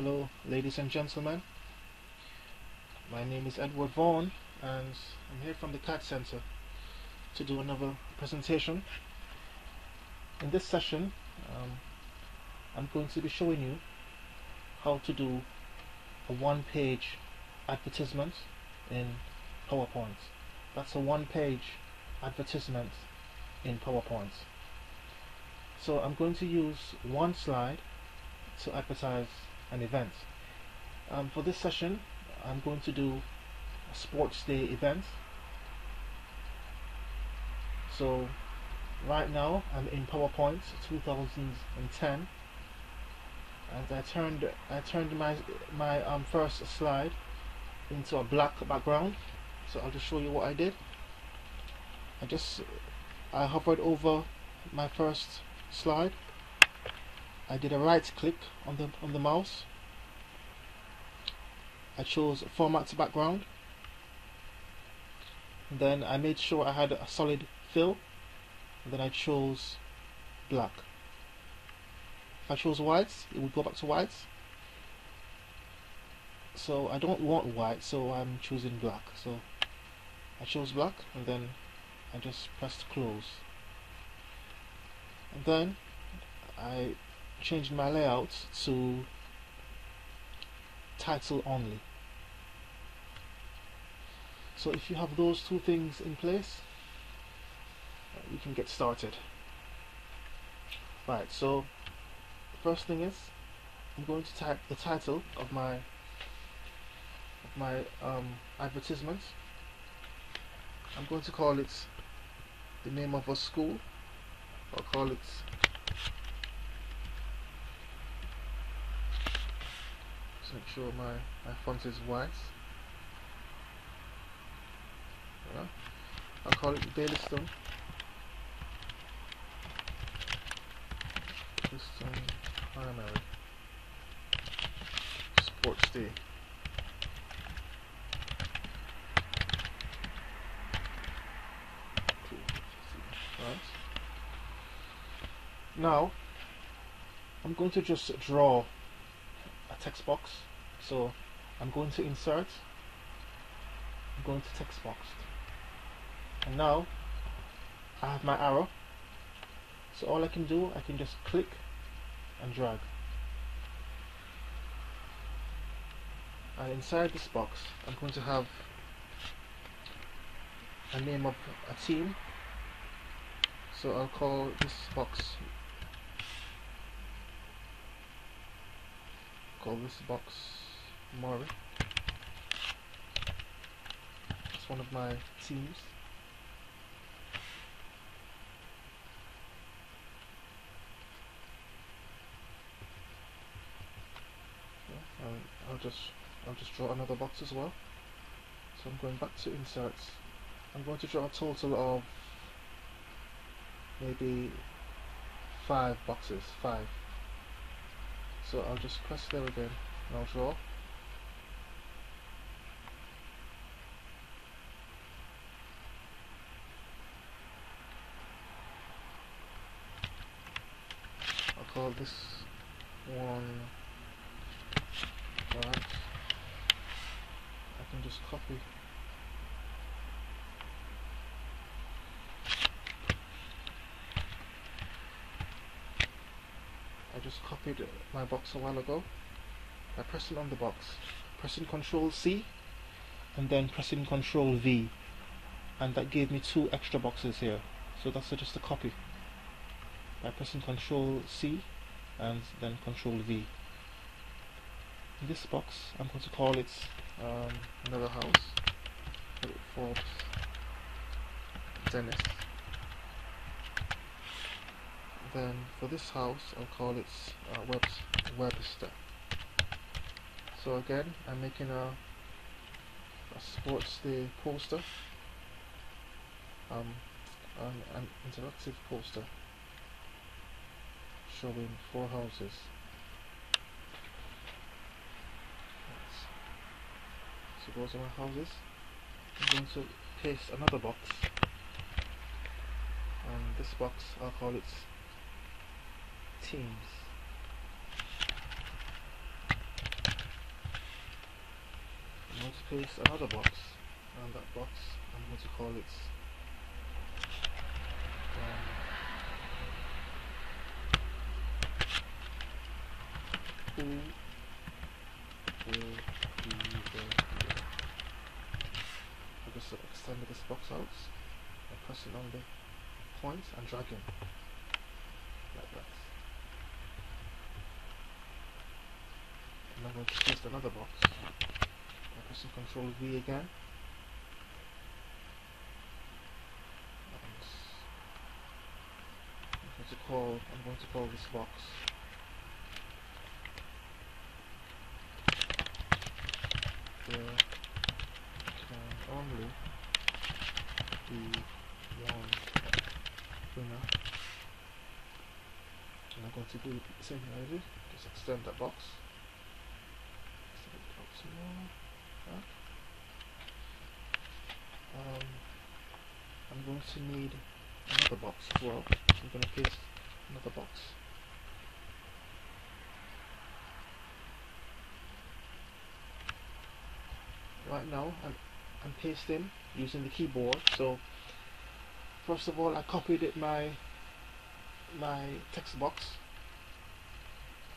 Hello, ladies and gentlemen. My name is Edward Vaughan, and I'm here from the CAD Center to do another presentation. In this session, um, I'm going to be showing you how to do a one-page advertisement in PowerPoint. That's a one-page advertisement in PowerPoint. So I'm going to use one slide to advertise an event. Um, for this session, I'm going to do a sports day event. So right now I'm in PowerPoint 2010 and I turned I turned my my um, first slide into a black background so I'll just show you what I did I just I hovered over my first slide I did a right click on the on the mouse. I chose format to background. Then I made sure I had a solid fill. Then I chose black. If I chose white it would go back to white. So I don't want white so I'm choosing black. So I chose black and then I just pressed close. And then I changed my layout to title only. So if you have those two things in place you can get started. Right so first thing is I'm going to type the title of my of my um, advertisement I'm going to call it the name of a school I'll call it just make sure my, my font is white. I'll call it Baileystone Baileystone Primary. Sports Day. Right. Now I'm going to just draw text box. So I'm going to insert. I'm going to text box. And now I have my arrow. So all I can do I can just click and drag. And inside this box I'm going to have a name of a team. So I'll call this box call this box Mori it's one of my teams. I'll just I'll just draw another box as well. So I'm going back to inserts. I'm going to draw a total of maybe five boxes five so I'll just press there again. And I'll draw I'll call this one that I can just copy just copied my box a while ago. By pressing on the box. Pressing Ctrl C and then pressing Ctrl V. And that gave me two extra boxes here. So that's just a copy. By pressing Ctrl C and then Ctrl V. In this box I'm going to call it um, another house. Forbes Dennis then for this house I'll call it uh, Webs Webster. So again I'm making a, a sports day poster. Um, an, an interactive poster. Showing four houses. So those are my houses. I'm going to paste another box. And this box I'll call it teams. I'm going to place another box. And that box I'm going to call it um, who will be the hero. I just extend this box out by pressing on the point and dragging like that. I'm paste another box by pressing Control V again. And I'm going to call I'm going to call this box there can only be one winner. And I'm going to do the same thing I did, just extend that box. Extend it out some more. Back. Um, I'm going to need another box as well. I'm going to paste another box. right now I'm, I'm pasting using the keyboard. So first of all I copied it my my text box.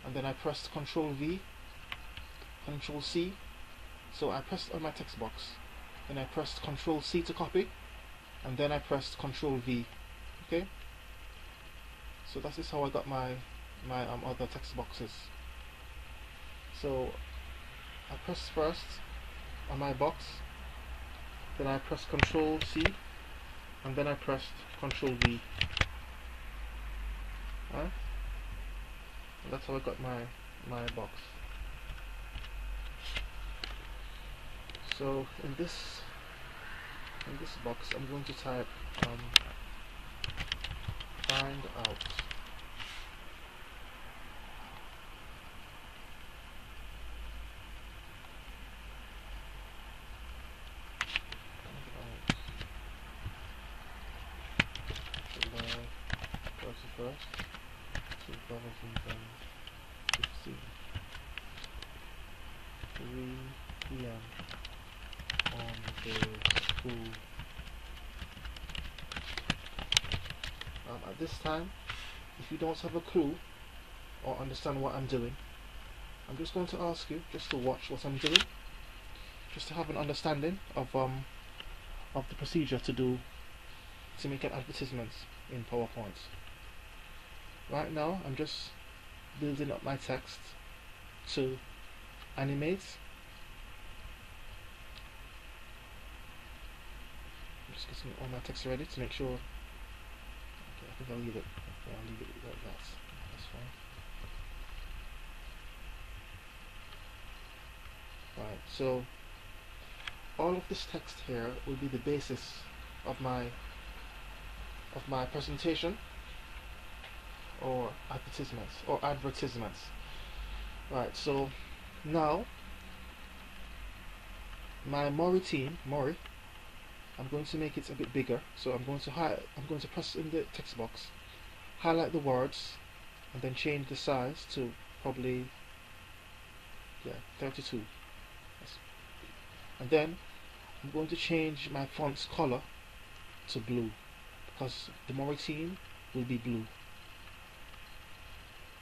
And then I pressed Control V Control C. So I pressed on my text box. Then I pressed Control C to copy and then I pressed Control V okay? So that is how I got my my um, other text boxes. So I pressed first on my box then I press Control C and then I pressed Control V. Right? that's how I got my my box. So in this in this box I'm going to type um, find out first, 2015, 3 p.m. on the school. Um, at this time, if you don't have a clue or understand what I'm doing, I'm just going to ask you just to watch what I'm doing, just to have an understanding of um of the procedure to do to make an advertisement in PowerPoint. Right now, I'm just building up my text to animate. I'm just getting all my text ready to make sure. I think I'll leave it. I'll leave it like that. That's fine. Right, so all of this text here will be the basis of my of my presentation or advertisements or advertisements right so now my Mori team Mori I'm going to make it a bit bigger so I'm going to I'm going to press in the text box highlight the words and then change the size to probably yeah 32 yes. and then I'm going to change my font's color to blue because the Mori will be blue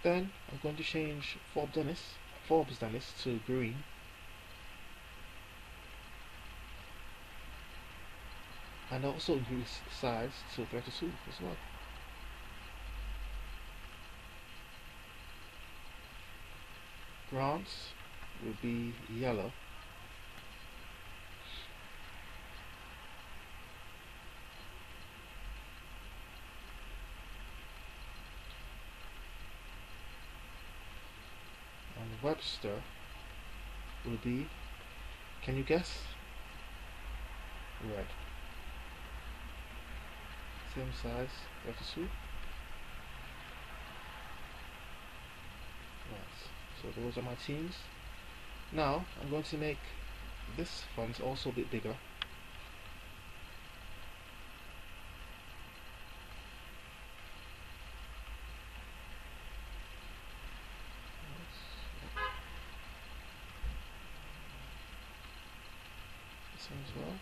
then I'm going to change Forbes Dennis, Forbes Dennis to green. And also increase size to 32 as well. Grants will be yellow. And Webster will be, can you guess? Red. Same size, 32. Right, so those are my teams. Now, I'm going to make this font also a bit bigger. same as well.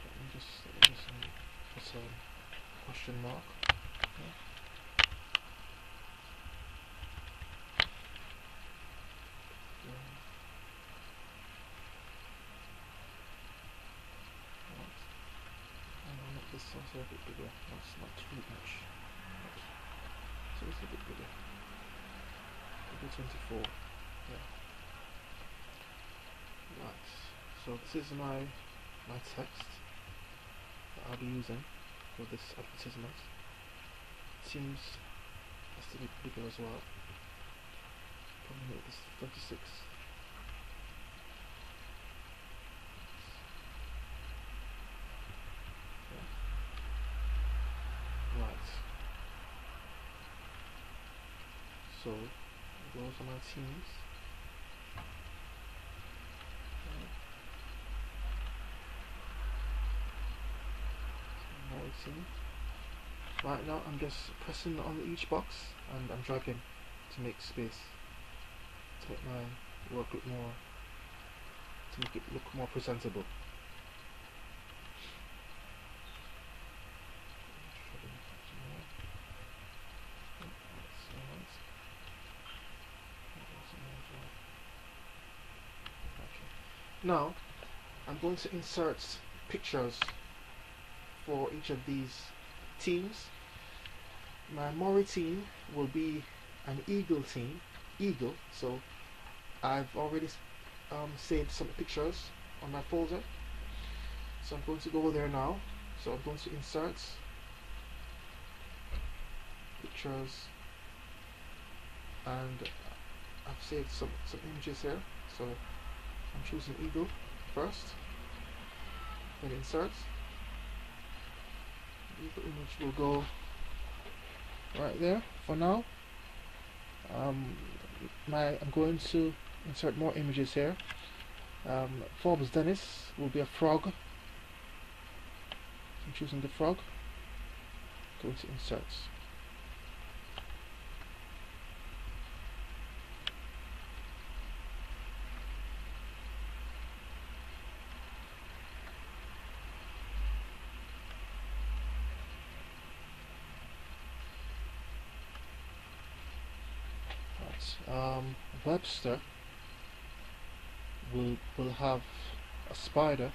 Let me just let me just um, put a question mark. Yeah. I'll make this also a bit bigger. That's not too much. So it's a bit bigger. Maybe 24. Yeah. Right. So this is my my text that I'll be using for this advertisement. Seems has to be bigger as well. Probably make this 36. Yeah. Right. So those are my teams. Okay. Team. Right now I'm just pressing on each box and I'm dragging to make space. To make my work look more to make it look more presentable. Now, I'm going to insert pictures for each of these teams. My Mori team will be an eagle team, eagle. So I've already um, saved some pictures on my folder. So I'm going to go there now. So I'm going to insert pictures and I've saved some, some images here. So I'm choosing eagle first, then insert. The eagle image will go right there for now. Um, my I'm going to insert more images here. Um, Forbes Dennis will be a frog. I'm choosing the frog. Go to inserts. um, Webster will will have a spider.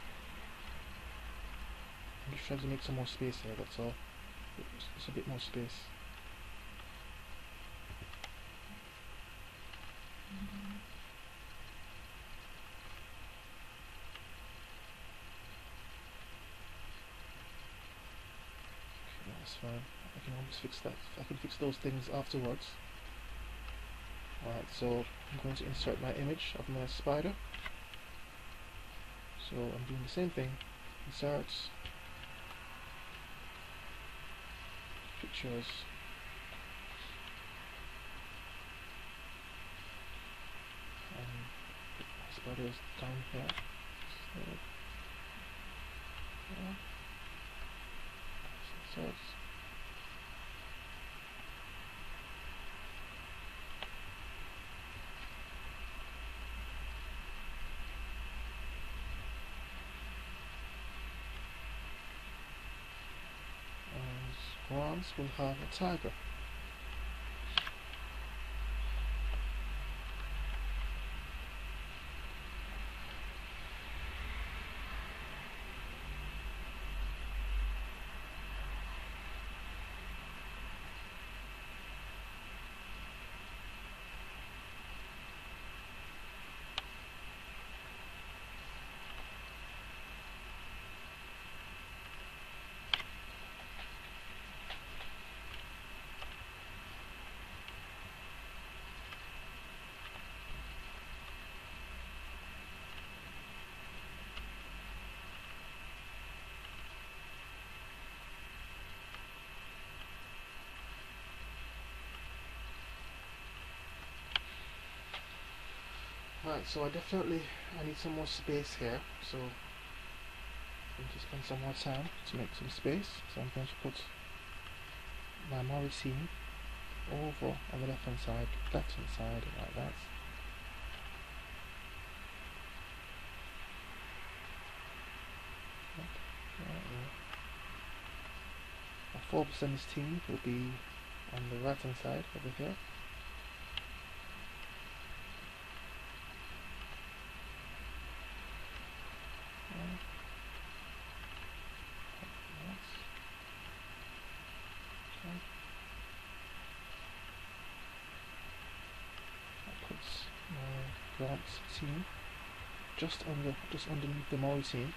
I'm just trying to make some more space here. That's all. Just a bit more space. That's fine. I can almost fix that. I can fix those things afterwards. Alright, so I'm going to insert my image of my spider. So I'm doing the same thing. Insert pictures. And my spiders down here. So, yeah. Bronze will have a tiger. So I definitely I need some more space here, so I'm just spend some more time to make some space. So I'm going to put my Mori seam over on the left hand side, left hand side, like that. My 4% team will be on the right hand side over here. Grant's team just under just underneath the Mori team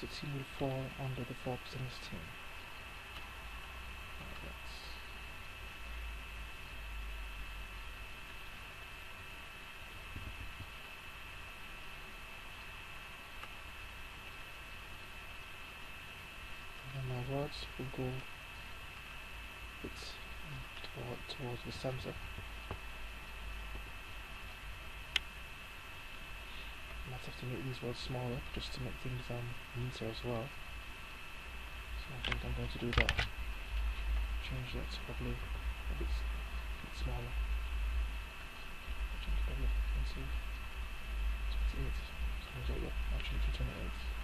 the team will fall under the Forbes Dennis team. And my words will go it's toward, towards the center. might have to make these words smaller just to make things um, neater as well. So I think I'm going to do that. Change that to probably a bit, a bit smaller. Change probably into 28. Change that, yeah, I'll change to 28.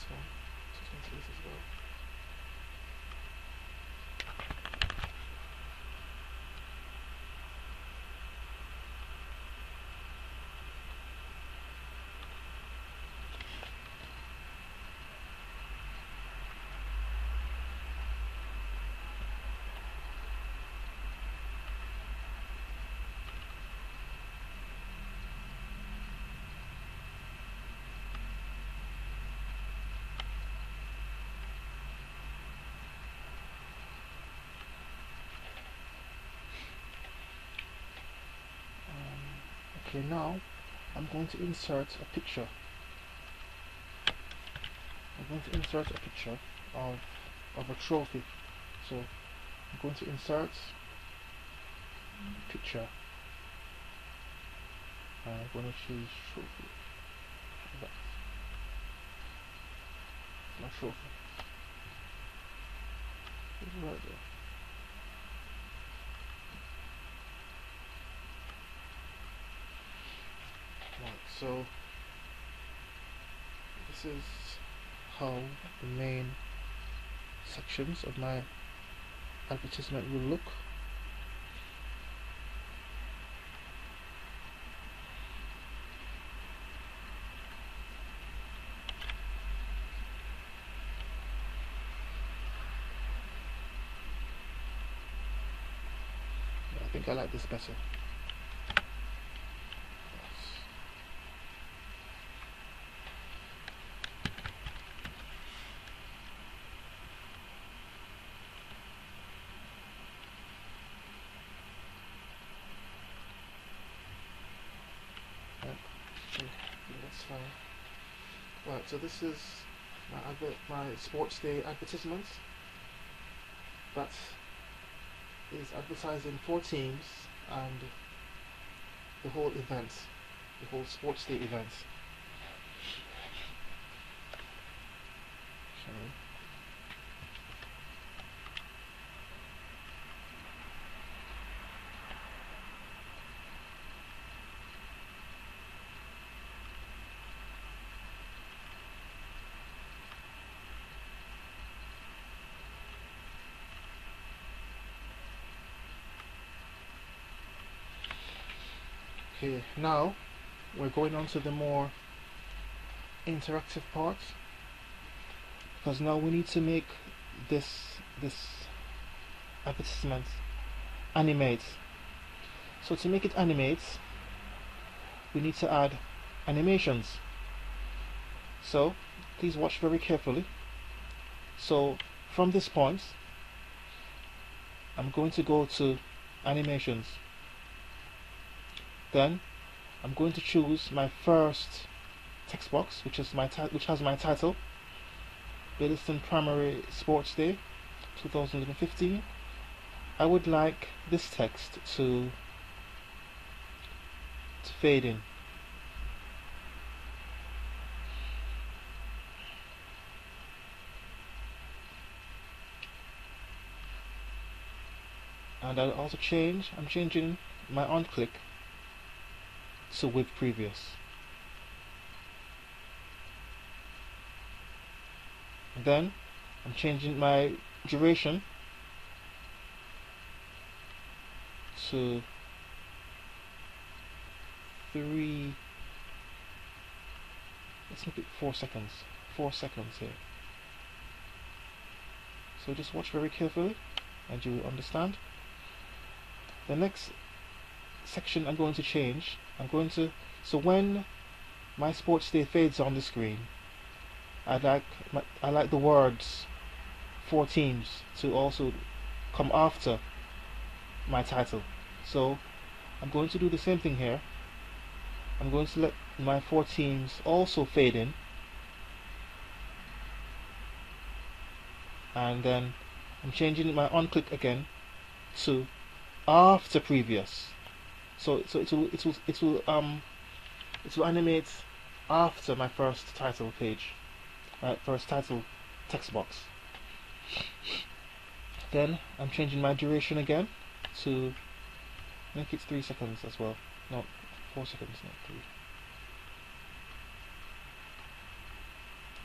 This one. Just into this as well. Okay now I'm going to insert a picture. I'm going to insert a picture of of a trophy. So I'm going to insert picture. I'm going to choose trophy. That's my trophy. It's right there so this is how the main sections of my advertisement will look. I think I like this better Right, so this is my advert, my sports day advertisement. That is advertising four teams and the whole event, the whole sports day event. Okay. Okay, now we're going on to the more interactive part because now we need to make this this advertisement animate. So to make it animate we need to add animations. So please watch very carefully. So from this point I'm going to go to animations then I'm going to choose my first text box which is my which has my title. Biddiston Primary Sports Day 2015 I would like this text to to fade in. And I'll also change I'm changing my on click to with previous. Then I'm changing my duration to three let's make it four seconds four seconds here. So just watch very carefully and you will understand. The next section I'm going to change I'm going to so when my sports day fades on the screen I like I like the words four teams to also come after my title. So I'm going to do the same thing here. I'm going to let my four teams also fade in. And then I'm changing my on click again to after previous. So so it will it will it will um it will animate after my first title page, my first title text box. Then I'm changing my duration again to make it three seconds as well. No, four seconds, not three.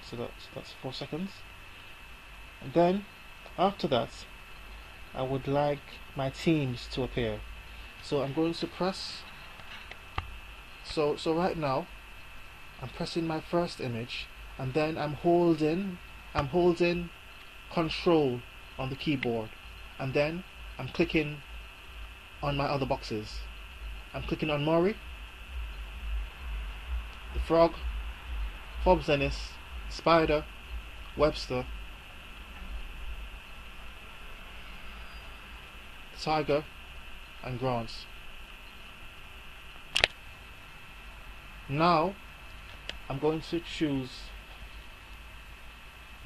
So that's that's four seconds. And then after that I would like my teams to appear so I'm going to press. So so right now I'm pressing my first image and then I'm holding I'm holding control on the keyboard and then I'm clicking on my other boxes. I'm clicking on Murray the frog Forbes Dennis Spider Webster Tiger and grounds Now I'm going to choose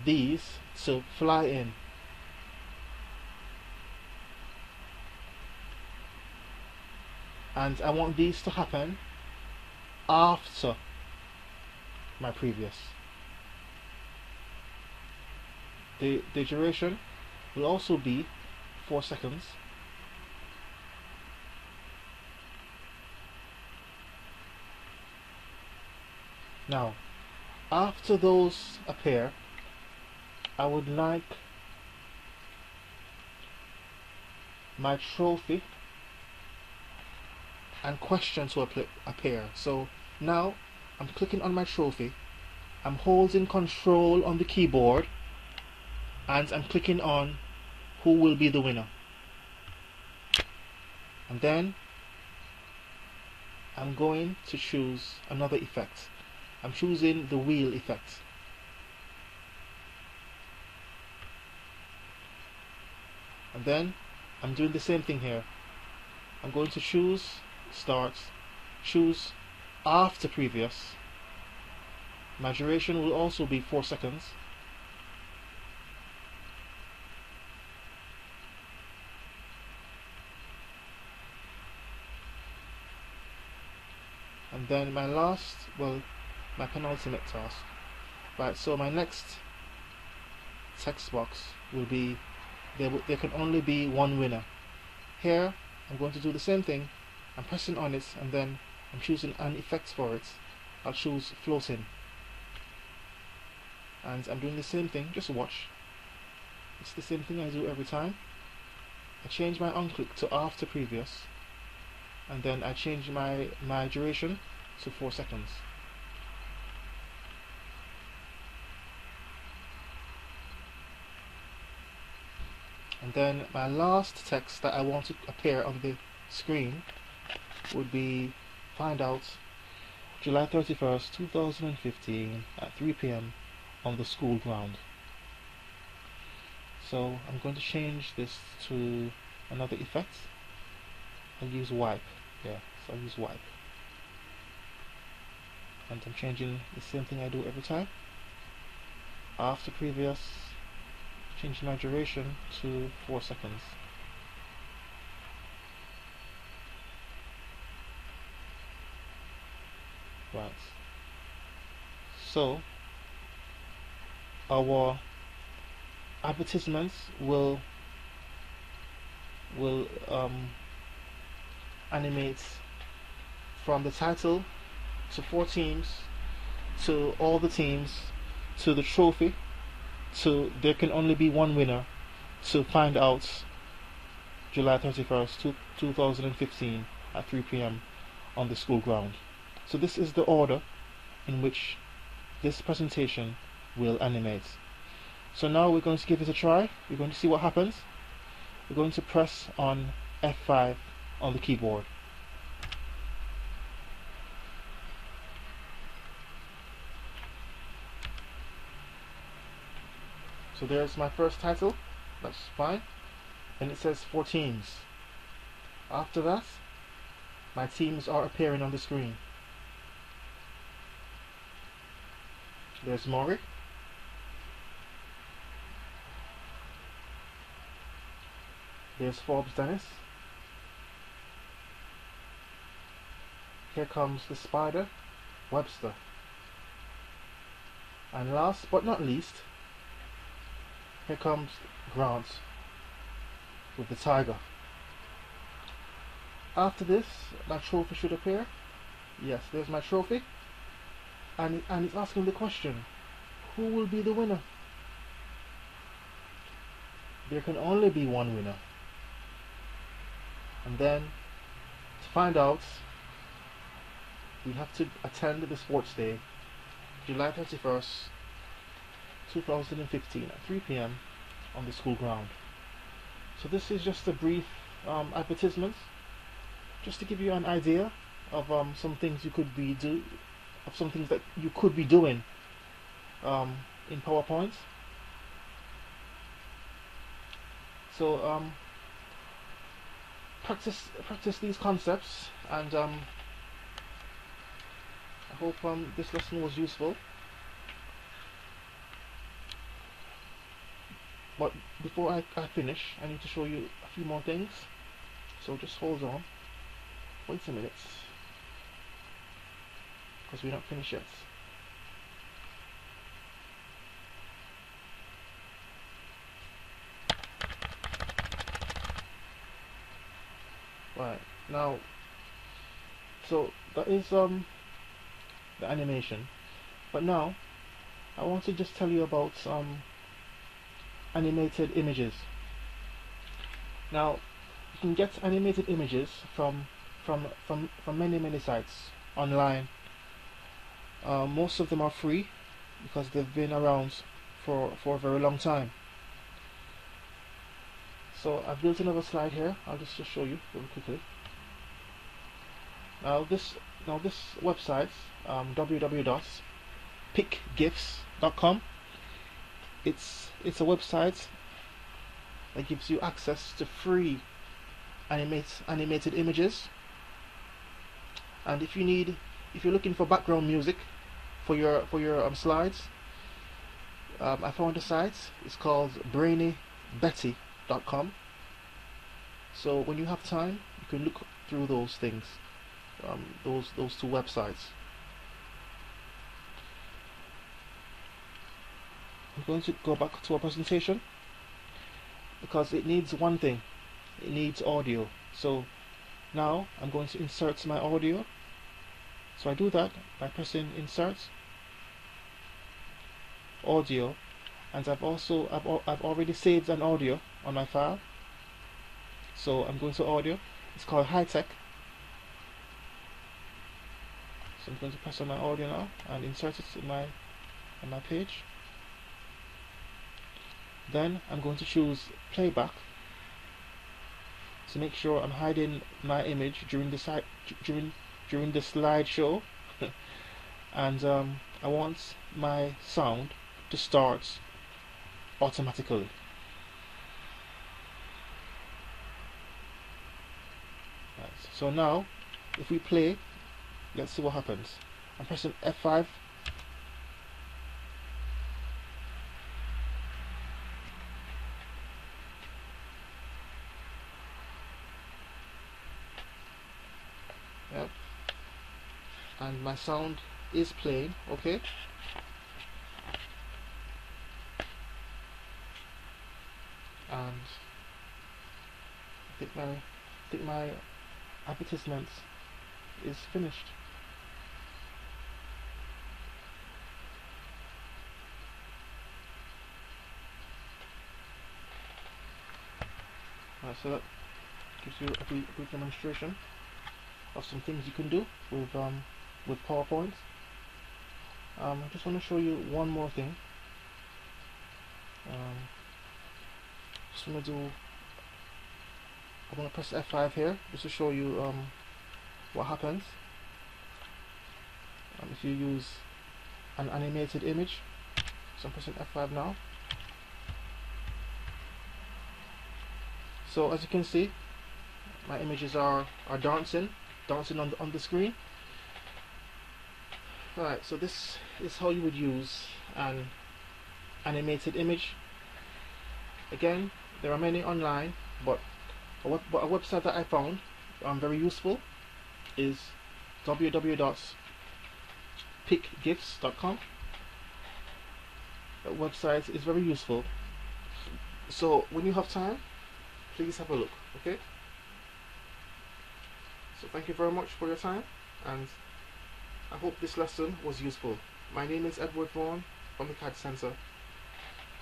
these to fly in. And I want these to happen after my previous. The, the duration will also be 4 seconds Now, after those appear, I would like my trophy and question to appear. So now I'm clicking on my trophy, I'm holding control on the keyboard, and I'm clicking on who will be the winner. And then I'm going to choose another effect. I'm choosing the wheel effect. And then I'm doing the same thing here. I'm going to choose start choose after previous. My duration will also be 4 seconds. And then my last well my penultimate task. Right, so my next text box will be there, there can only be one winner. Here, I'm going to do the same thing. I'm pressing on it and then I'm choosing an effect for it. I'll choose floating. And I'm doing the same thing, just watch. It's the same thing I do every time. I change my on click to after previous and then I change my, my duration to 4 seconds. And then my last text that I want to appear on the screen would be find out July 31st 2015 at 3 p.m. on the school ground. So I'm going to change this to another effect. I'll use wipe. Yeah so I'll use wipe. And I'm changing the same thing I do every time. After previous changing my duration to 4 seconds. Right. So our advertisements will will um, animate from the title to four teams to all the teams to the trophy to there can only be one winner to find out July 31st 2015 at 3 p.m. on the school ground so this is the order in which this presentation will animate so now we're going to give it a try we're going to see what happens we're going to press on F5 on the keyboard. So there's my first title, that's fine, and it says four teams. After that, my teams are appearing on the screen. There's Maury, There's Forbes Dennis. Here comes the spider, Webster. And last but not least, here comes Grant with the tiger. After this, my trophy should appear. Yes, there's my trophy. And, and it's asking the question, who will be the winner? There can only be one winner and then to find out we have to attend the sports day July 31st 2015 at 3 p.m. on the school ground so this is just a brief um, advertisement just to give you an idea of um, some things you could be do of some things that you could be doing um, in PowerPoint so um, practice practice these concepts and um, I hope um, this lesson was useful but before I, I finish I need to show you a few more things. So just hold on. Wait a minute. Because we're not finished yet. Right now so that is um the animation. But now I want to just tell you about um animated images now you can get animated images from from from from many many sites online uh, most of them are free because they've been around for for a very long time so I've built another slide here. I'll just, just show you very quickly. Now this now this website um, www.picgifs.com. It's it's a website that gives you access to free animate animated images. And if you need if you're looking for background music for your for your um, slides, um, I found a site. It's called Brainy Betty com. So when you have time, you can look through those things, um, those those two websites. I'm going to go back to our presentation because it needs one thing. It needs audio. So now I'm going to insert my audio. So I do that by pressing insert audio and I've also I've, I've already saved an audio on my file so I'm going to audio it's called high tech so I'm going to press on my audio now and insert it in my on my page then I'm going to choose playback to make sure I'm hiding my image during the during during the slideshow. And um, I want my sound to start automatically. So now if we play let's see what happens. I'm pressing F5 my sound is playing okay? And I think my I think my advertisements is finished. Right, so that gives you a brief demonstration of some things you can do with um, with PowerPoint. Um, I just want to show you one more thing. Um, just want to do. I'm going to press F5 here just to show you um, what happens um, if you use an animated image. So I'm pressing F5 now. So as you can see, my images are are dancing, dancing on the on the screen. Right, so this is how you would use an animated image. Again, there are many online, but a, web, but a website that I found um, very useful is www.picgifs.com. That website is very useful. So when you have time, please have a look, okay? So thank you very much for your time and I hope this lesson was useful. My name is Edward Vaughan from the CAD Center.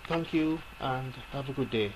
Thank you and have a good day.